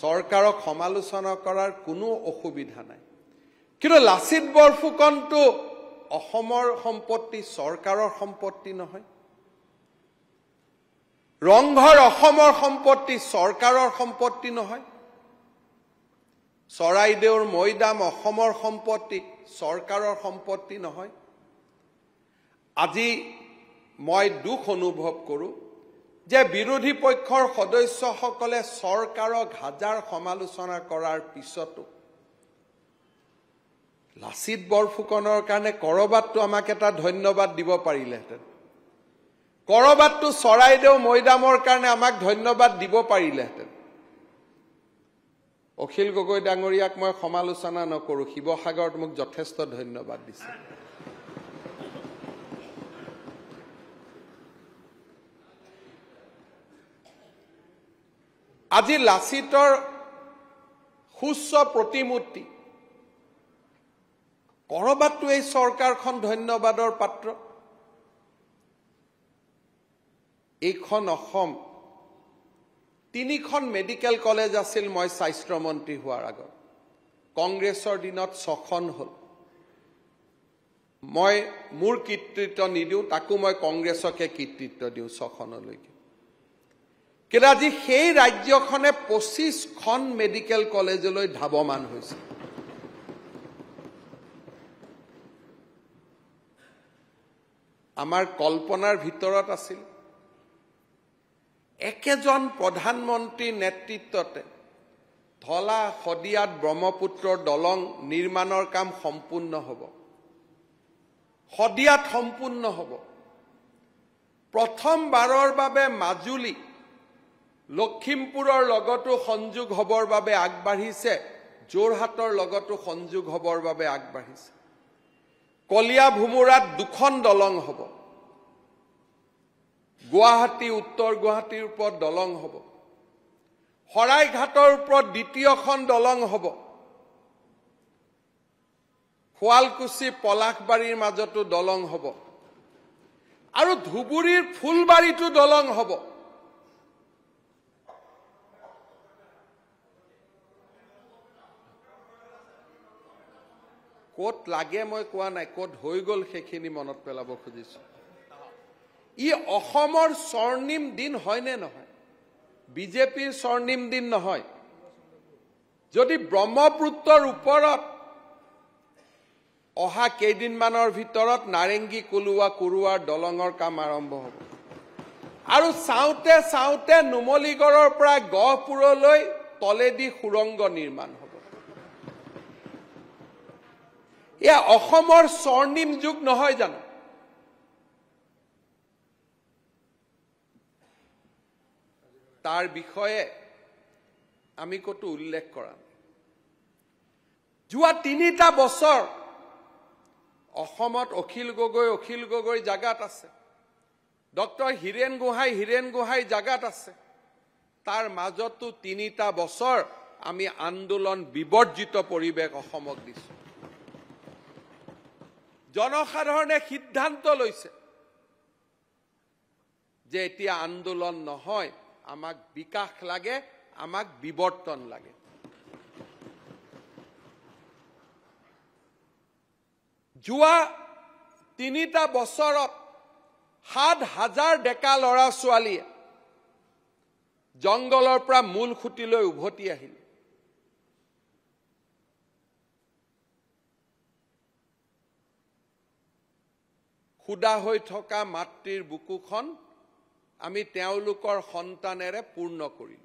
চৰকাৰক সমালোচনা কৰাৰ কোনো অসুবিধা নাই। কিন্তু লাচিত বৰফুকনটো অসমৰ সম্পত্তি চৰকাৰৰ সম্পত্তি নহয়। ৰংঘৰ অসমৰ সম্পত্তি চৰকাৰৰ সম্পত্তি নহয়। চৰাইদেউৰ মৈদাম অসমৰ সম্পত্তি চৰকাৰৰ সম্পত্তি নহয়। আজি মই দুখ অনুভৱ কৰোঁ। যে বিৰোধী পক্ষৰ সদস্যসকলে চৰকাৰক হাজাৰ সমালোচনা কৰাৰ পিছতো লাচিত বৰফুকনৰ কাৰণে কৰবাততো আমাক এটা ধন্যবাদ দিব পাৰিলেহেঁতেন। কৰবাততো চৰাইদেউ মৈদামৰ কাৰণে আমাক ধন্যবাদ দিব পাৰিলেহেঁতেন। অখিল গগৈ ডাঙৰীয়াক মই সমালোচনা নকৰোঁ শিৱসাগৰত মোক যথেষ্ট ধন্যবাদ দিছে। আজি লাচিতৰ সুচ্চ প্ৰতিমূৰ্তি। কৰবাততো এই চৰকাৰখন ধন্যবাদৰ পাত্ৰ। এইখন অসম। তিনিখন মেডিকেল কলেজ আছিল মই স্বাস্থ্যমন্ত্ৰী হোৱাৰ আগত। কংগ্ৰেছৰ দিনত ছখন হ'ল। মই মোৰ কৃতিত্ব নিদিওঁ তাকো মই কংগ্ৰেছকে কৃতিত্ব দিওঁ ছখনলৈকে। কিন্তু আজি সেই ৰাজ্যখনে পঁচিছখন মেডিকেল কলেজলৈ ধাৱমান হৈছে। আমাৰ কল্পনাৰ ভিতৰত আছিল একেজন প্ৰধানমন্ত্ৰীৰ নেতৃত্বতে ধলা শদিয়াত ব্ৰহ্মপুত্ৰৰ দলং নিৰ্মাণৰ কাম সম্পূৰ্ণ হ'ব। শদিয়াত সম্পূৰ্ণ হ'ব। প্ৰথমবাৰৰ বাবে মাজুলী লখিমপুৰৰ লগতো সংযোগ হ'বৰ বাবে আগবাঢ়িছে যোৰহাটৰ লগতো সংযোগ হ'বৰ বাবে আগবাঢ়িছে। কলীয়া ভোমোৰাত দুখন দলং হ'ব। গুৱাহাটী উত্তৰ গুৱাহাটীৰ ওপৰত দলং হ'ব। শৰাইঘাটৰ ওপৰত দ্বিতীয়খন দলং হ'ব। শুৱালকুছি পলাশবাৰীৰ মাজতো দলং হ'ব। আৰু ধুবুৰীৰ ফুলবাৰীতো দলং হ'ব। ক'ত লাগে মই কোৱা নাই ক'ত হৈ গ'ল সেইখিনি মনত পেলাব খুজিছো। ই অসমৰ স্বৰ্ণিম দিন হয়নে নহয়? বিজেপিৰ স্বৰ্ণিম দিন নহয়। যদি ব্ৰহ্মপুত্ৰৰ ওপৰত অহা কেইদিনমানৰ ভিতৰত নাৰেংগী কলোৱা কুৰুৱাৰ দলঙৰ কাম আৰম্ভ হ'ব। আৰু চাওঁতে চাওঁতে নুমলীগড়ৰ পৰা গহপুৰলৈ তলেদি সুৰংগ নিৰ্মাণ হ'ব। এয়া অসমৰ স্বৰ্ণিম যুগ নহয় জানো? তাৰ বিষয়ে আমি ক'তো উল্লেখ কৰা যোৱা তিনিটা বছৰ অসমত অখিল গগৈ অখিল গগৈ জাগাত আছে। ডক্টৰ হীৰেণ গোহাঁই হীৰেণ গোহাঁই জাগাত আছে। তাৰ মাজতো তিনিটা বছৰ আমি আন্দোলন বিবৰ্জিত পৰিৱেশ অসমক দিছো। জনসাধাৰণে সিদ্ধান্ত লৈছে যে এতিয়া আন্দোলন নহয় আমাক বিকাশ লাগে আমাক বিৱৰ্তন লাগে। যোৱা তিনিটা বছৰত সাত হাজাৰ ডেকা ল'ৰা ছোৱালীয়ে জংঘলৰ পৰা মূল খুঁটিলৈ উভতি আহিল। সুদা হৈ থকা মাতৃৰ বুকুখন আমি তেওঁলোকৰ সন্তানেৰে পূৰ্ণ কৰিলো